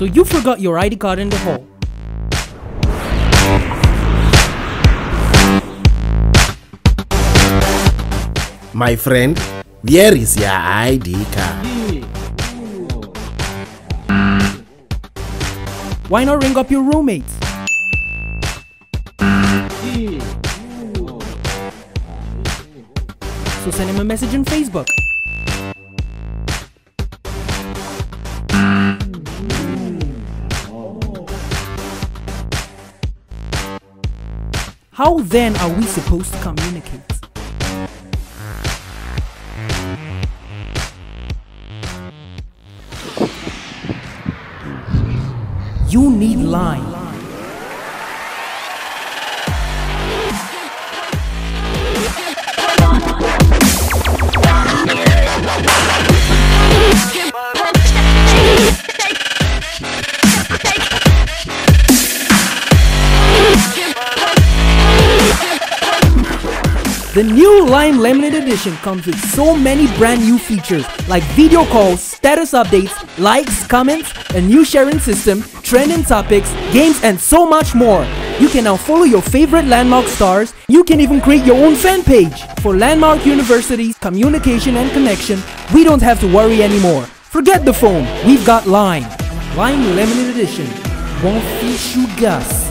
So you forgot your ID card in the hall. My friend, where is your ID card? Why not ring up your roommates? So send him a message on Facebook. How then are we supposed to communicate? You need Lime. The new Lime Lemonade Edition comes with so many brand new features like video calls, status updates, likes, comments, a new sharing system, trending topics, games, and so much more. You can now follow your favorite Landmark stars. You can even create your own fan page. For Landmark University's communication and connection, we don't have to worry anymore. Forget the phone, we've got Lime. Lime Lemonade Edition. Bon fichu gas.